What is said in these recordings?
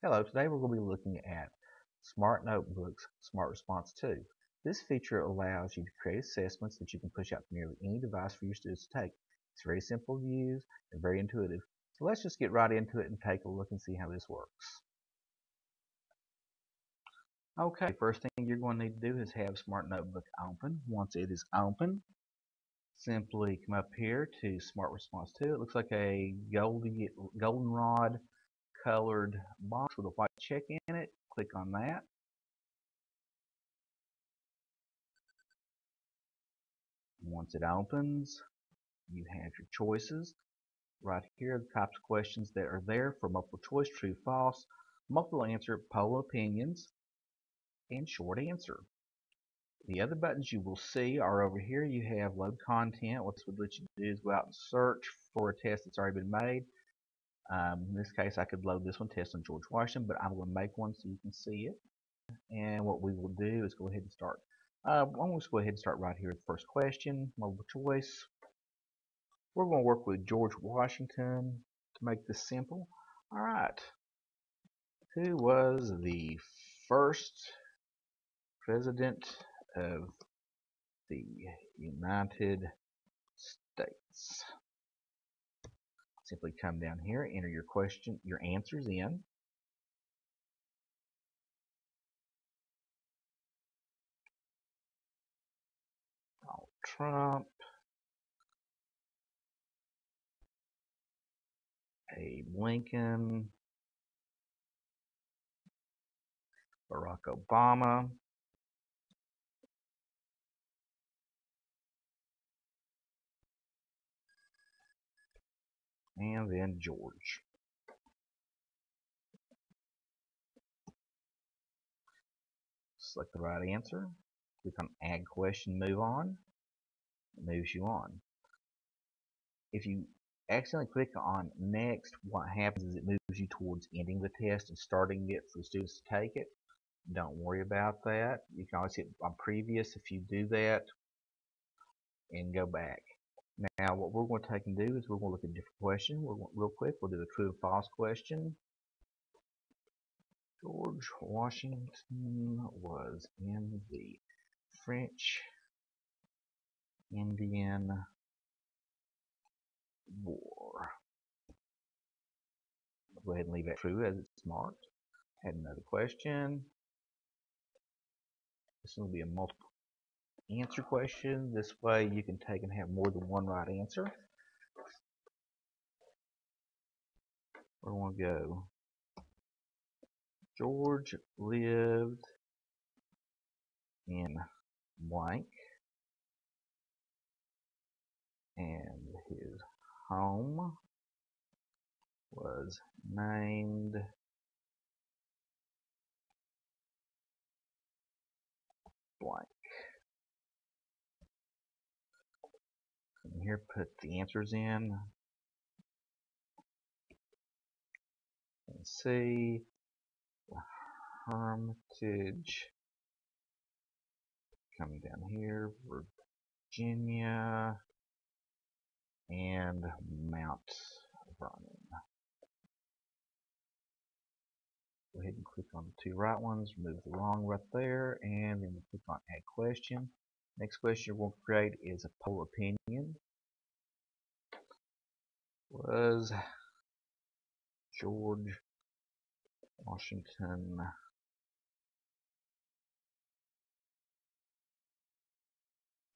Hello, today we're going to be looking at Smart Notebooks Smart Response 2. This feature allows you to create assessments that you can push out to nearly any device for your students to take. It's very simple to use and very intuitive. So let's just get right into it and take a look and see how this works. Okay, first thing you're going to need to do is have Smart Notebook open. Once it is open, simply come up here to Smart Response 2. It looks like a golden, goldenrod colored box with a white check in it. Click on that. Once it opens, you have your choices. Right here, the types of questions that are there for multiple choice, true, false, multiple answer, poll opinions, and short answer. The other buttons you will see are over here. You have load content. What this would let you do is go out and search for a test that's already been made. Um, in this case, I could load this one, test on George Washington, but I'm going to make one so you can see it. And what we will do is go ahead and start. Uh, I'm going to go ahead and start right here with the first question, multiple choice. We're going to work with George Washington to make this simple. All right. Who was the first president of the United States? Simply come down here, enter your question, your answers in. Donald Trump. Abe Lincoln. Barack Obama. And then George. Select the right answer, click on add question, move on, it moves you on. If you accidentally click on next, what happens is it moves you towards ending the test and starting it for the students to take it. Don't worry about that. You can always hit on previous if you do that and go back. Now, what we're going to take and do is we're going to look at a different question. We're going, real quick, we'll do a true and false question. George Washington was in the French Indian War. Go ahead and leave that true as it's marked. Add another question. This will be a multiple answer question. This way you can take and have more than one right answer. Where we want to go? George lived in blank and his home was named here, put the answers in. And see. Hermitage. Coming down here, Virginia, and Mount Vernon. Go ahead and click on the two right ones, remove the wrong right there, and then click on Add Question. Next question to create is a poll opinion was George Washington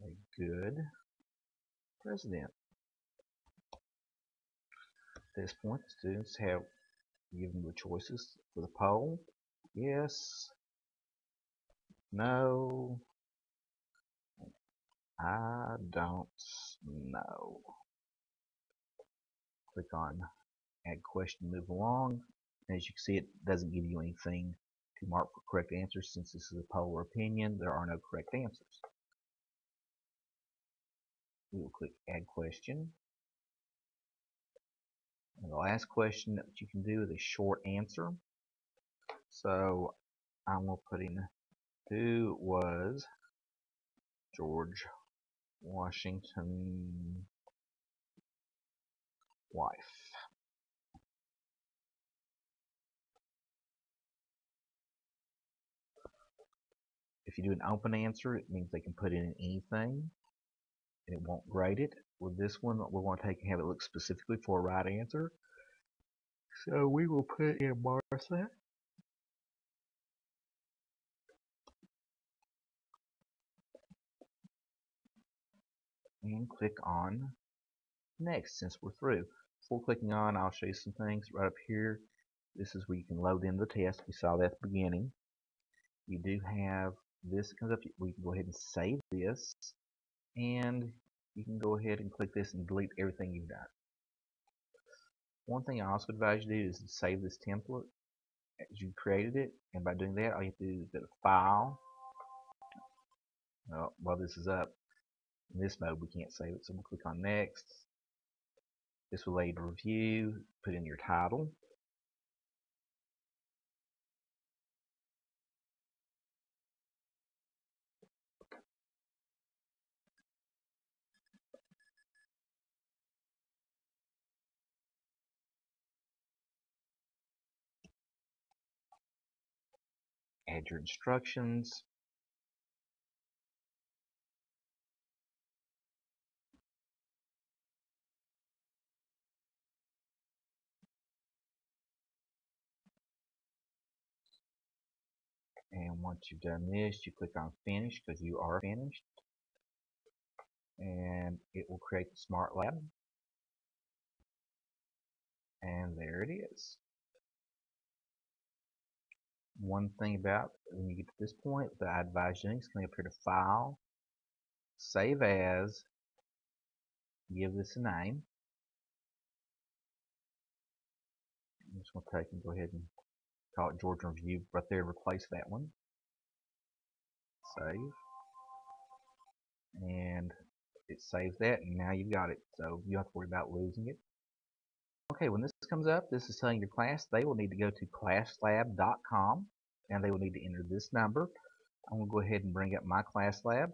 a good president. At this point, students have given the choices for the poll. Yes, no, I don't know click on add question move along. As you can see it doesn't give you anything to mark for correct answers since this is a poll or opinion. There are no correct answers. We will click add question. And the last question that you can do is a short answer. So I'm going to put in who was George Washington wife If you do an open answer, it means they can put in anything, and it won't grade it. With this one, we want to take and have it look specifically for a right answer. So we will put in Martha. And click on next since we're through. Before clicking on, I'll show you some things right up here. This is where you can load in the test. We saw that at the beginning. You do have this comes up. We can go ahead and save this, and you can go ahead and click this and delete everything you've done. One thing I also advise you to do is to save this template as you created it, and by doing that, all you have to do is go to File. Oh, well, while this is up, in this mode we can't save it, so we'll click on Next. This will you to review, put in your title, add your instructions. Once you've done this, you click on finish because you are finished. And it will create the smart lab. And there it is one thing about when you get to this point that I advise doing is coming up here to File, Save As, give this a name. I'm just going to take and go ahead and call it Georgia Review right there, replace that one. Save. And it saves that, and now you've got it. So you have to worry about losing it. Okay, when this comes up, this is telling your class they will need to go to classlab.com and they will need to enter this number. I'm going to go ahead and bring up my class lab.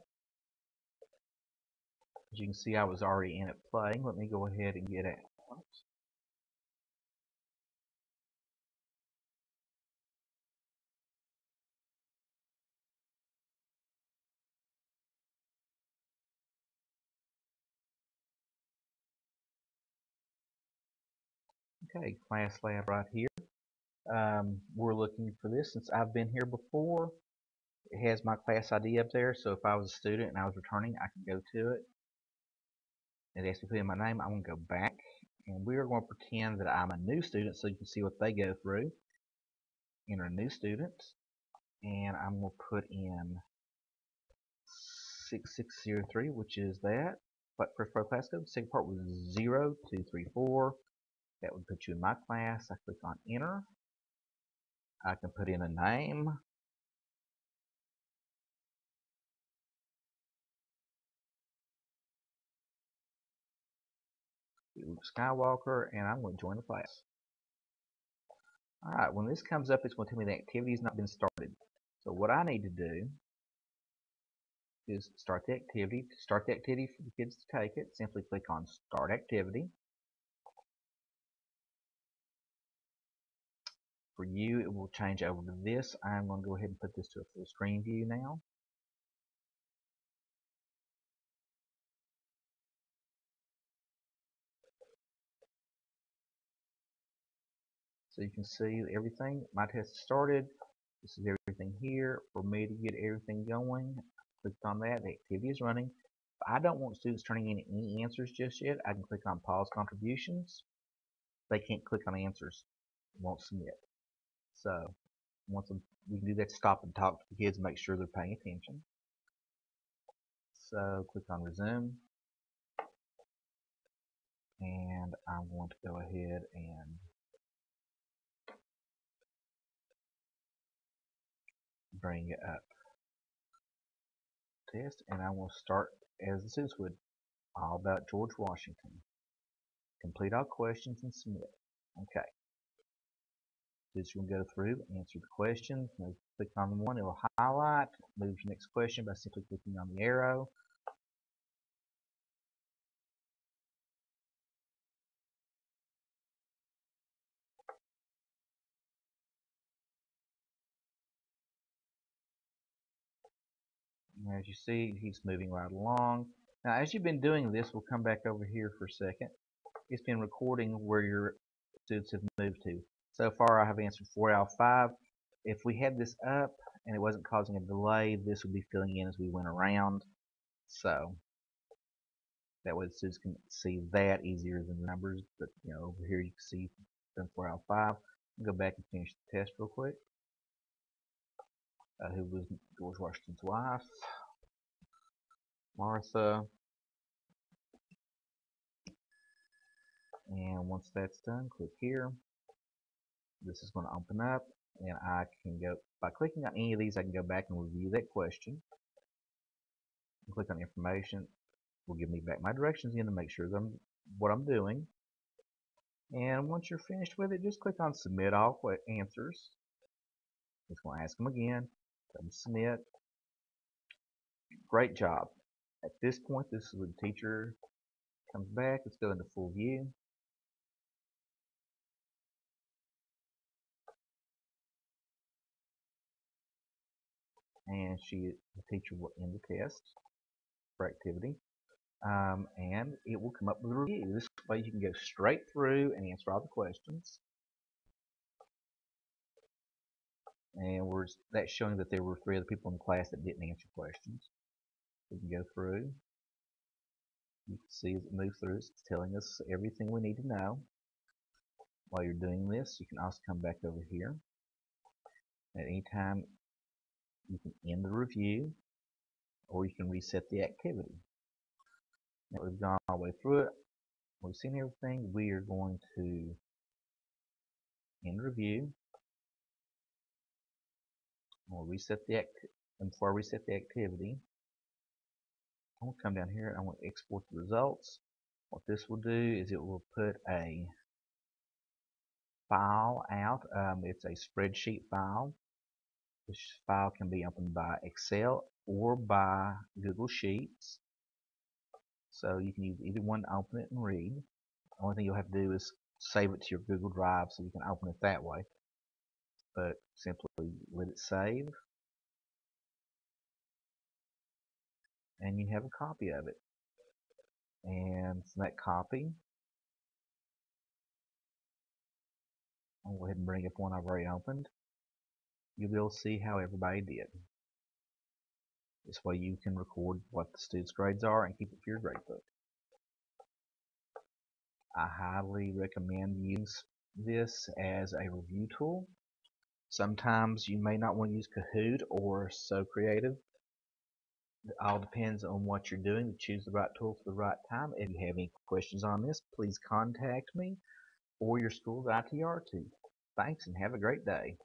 As you can see, I was already in it playing. Let me go ahead and get it. Okay, class lab right here. Um, we're looking for this since I've been here before. It has my class ID up there, so if I was a student and I was returning, I can go to it. It asks me to put in my name. I'm going to go back, and we are going to pretend that I'm a new student so you can see what they go through. Enter new student, and I'm going to put in 6603, which is that. But for, class code, second part was 0234. That would put you in my class. I click on enter. I can put in a name. Luke Skywalker, and I'm going to join the class. Alright, when this comes up, it's going to tell me the activity has not been started. So what I need to do is start the activity. To start the activity for the kids to take it, simply click on Start Activity. For you, it will change over to this. I'm going to go ahead and put this to a full screen view now. So you can see everything. My test started. This is everything here. For me to get everything going, clicked on that. The activity is running. If I don't want students turning in any answers just yet, I can click on Pause Contributions. They can't click on answers. won't submit. So once we can do that, stop and talk to the kids, make sure they're paying attention. So click on resume. And I'm going to go ahead and bring it up. Test and I will start as the students would. All about George Washington. Complete all questions and submit. Okay is you can go through, answer the questions, click on one, it will highlight, move to the next question by simply clicking on the arrow. As you see, he's moving right along. Now, as you've been doing this, we'll come back over here for a second. It's been recording where your students have moved to. So far, I have answered 4 out of 5. If we had this up and it wasn't causing a delay, this would be filling in as we went around. So, that way the students can see that easier than the numbers. But, you know, over here you can see done 4 out of 5. I'll go back and finish the test real quick. Uh, who was George Washington's wife? Martha. And once that's done, click here. This is going to open up and I can go, by clicking on any of these, I can go back and review that question. Click on information. Will give me back my directions again to make sure that I'm what I'm doing. And once you're finished with it, just click on submit all answers. It's going to ask them again. Submit. Great job. At this point, this is when the teacher comes back. Let's go into full view. And she, the teacher will end the test for activity. Um, and it will come up with a review. This way you can go straight through and answer all the questions. And we're, that's showing that there were three other people in the class that didn't answer questions. We can go through. You can see as it moves through, it's telling us everything we need to know. While you're doing this, you can also come back over here. At any time, you can end the review, or you can reset the activity. Now we've gone all the way through it. We've seen everything. We are going to end review. We'll reset the act and before I reset the activity, I'm going to come down here and I want to export the results. What this will do is it will put a file out. Um, it's a spreadsheet file. This file can be opened by Excel or by Google Sheets. So you can use either one to open it and read. The only thing you'll have to do is save it to your Google Drive so you can open it that way. But simply let it save and you have a copy of it. And from that copy, I'll go ahead and bring up one I've already opened. Able to see how everybody did. This way you can record what the students' grades are and keep it for your gradebook. I highly recommend use this as a review tool. Sometimes you may not want to use Kahoot or Socrative it all depends on what you're doing to choose the right tool for the right time. If you have any questions on this, please contact me or your school's ITR team. Thanks and have a great day.